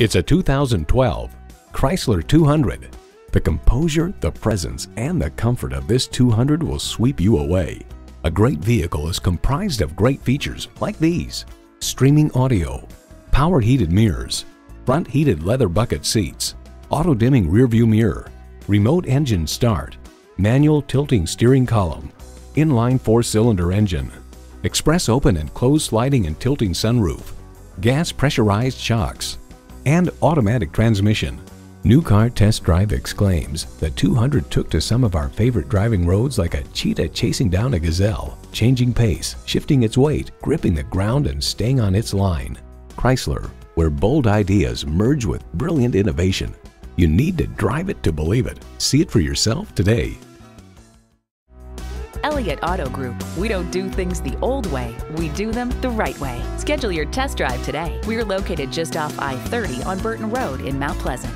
It's a 2012 Chrysler 200. The composure, the presence, and the comfort of this 200 will sweep you away. A great vehicle is comprised of great features like these. Streaming audio, power heated mirrors, front heated leather bucket seats, auto dimming rearview mirror, remote engine start, manual tilting steering column, inline four cylinder engine, express open and close sliding and tilting sunroof, gas pressurized shocks, and automatic transmission. New Car Test Drive exclaims the 200 took to some of our favorite driving roads like a cheetah chasing down a gazelle, changing pace, shifting its weight, gripping the ground, and staying on its line. Chrysler, where bold ideas merge with brilliant innovation. You need to drive it to believe it. See it for yourself today. Elliott Auto Group. We don't do things the old way, we do them the right way. Schedule your test drive today. We're located just off I 30 on Burton Road in Mount Pleasant.